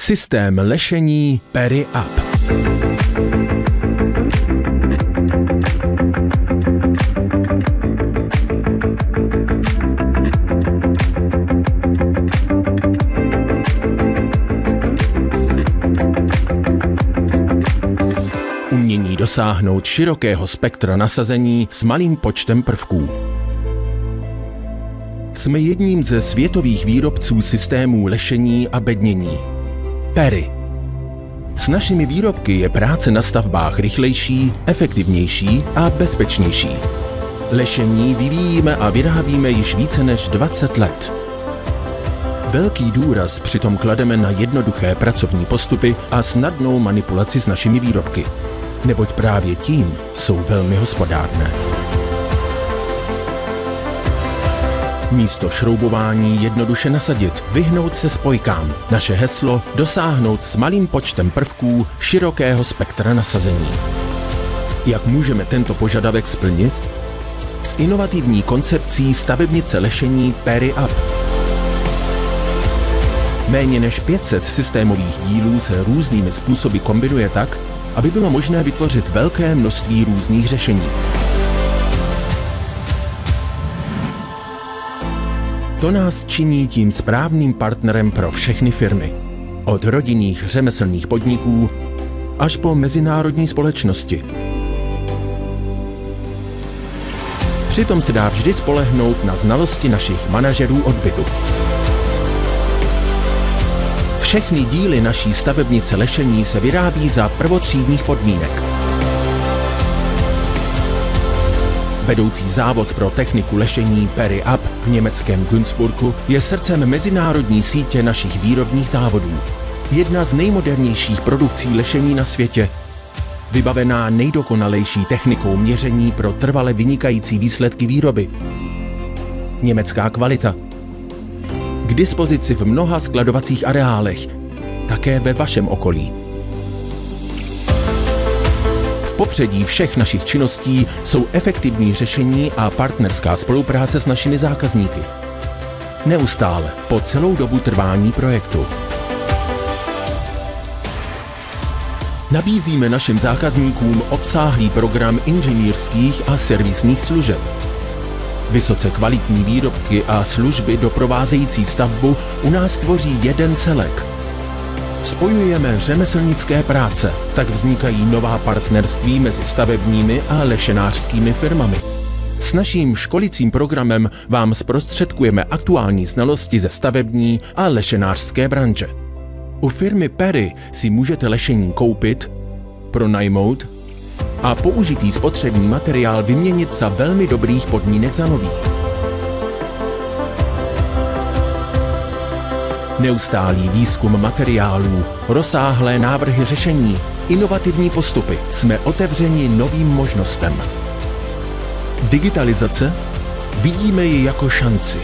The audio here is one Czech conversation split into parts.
Systém lešení Perry Up. Umění dosáhnout širokého spektra nasazení s malým počtem prvků. Jsme jedním ze světových výrobců systémů lešení a bednění. Perry. S našimi výrobky je práce na stavbách rychlejší, efektivnější a bezpečnější. Lešení vyvíjíme a vyrábíme již více než 20 let. Velký důraz přitom klademe na jednoduché pracovní postupy a snadnou manipulaci s našimi výrobky, neboť právě tím jsou velmi hospodárné. Místo šroubování jednoduše nasadit, vyhnout se spojkám. Naše heslo dosáhnout s malým počtem prvků širokého spektra nasazení. Jak můžeme tento požadavek splnit? S inovativní koncepcí stavebnice lešení Perry Up. Méně než 500 systémových dílů se různými způsoby kombinuje tak, aby bylo možné vytvořit velké množství různých řešení. To nás činí tím správným partnerem pro všechny firmy. Od rodinných řemeslných podniků až po mezinárodní společnosti. Přitom se dá vždy spolehnout na znalosti našich manažerů odbytu. Všechny díly naší stavebnice lešení se vyrábí za prvotřídních podmínek. Vedoucí závod pro techniku lešení Perry Up v německém Günzburgu je srdcem mezinárodní sítě našich výrobních závodů. Jedna z nejmodernějších produkcí lešení na světě, vybavená nejdokonalejší technikou měření pro trvale vynikající výsledky výroby. Německá kvalita. K dispozici v mnoha skladovacích areálech, také ve vašem okolí popředí všech našich činností jsou efektivní řešení a partnerská spolupráce s našimi zákazníky. Neustále, po celou dobu trvání projektu. Nabízíme našim zákazníkům obsáhlý program inženýrských a servisních služeb. Vysoce kvalitní výrobky a služby doprovázející stavbu u nás tvoří jeden celek – Spojujeme řemeslnické práce, tak vznikají nová partnerství mezi stavebními a lešenářskými firmami. S naším školicím programem vám zprostředkujeme aktuální znalosti ze stavební a lešenářské branže. U firmy Perry si můžete lešení koupit, pronajmout a použitý spotřební materiál vyměnit za velmi dobrých podmínek za nový. Neustálý výzkum materiálů, rozsáhlé návrhy řešení, inovativní postupy. Jsme otevřeni novým možnostem. Digitalizace? Vidíme ji jako šanci.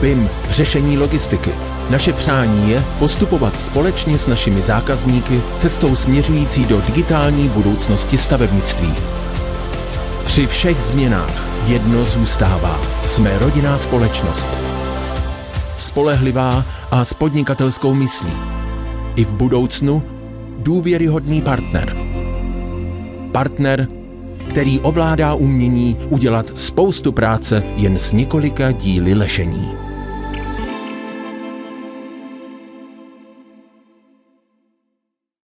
BIM, řešení logistiky. Naše přání je postupovat společně s našimi zákazníky cestou směřující do digitální budoucnosti stavebnictví. Při všech změnách jedno zůstává. Jsme rodinná společnost spolehlivá a s podnikatelskou myslí. I v budoucnu důvěryhodný partner. Partner, který ovládá umění udělat spoustu práce jen s několika díly lešení.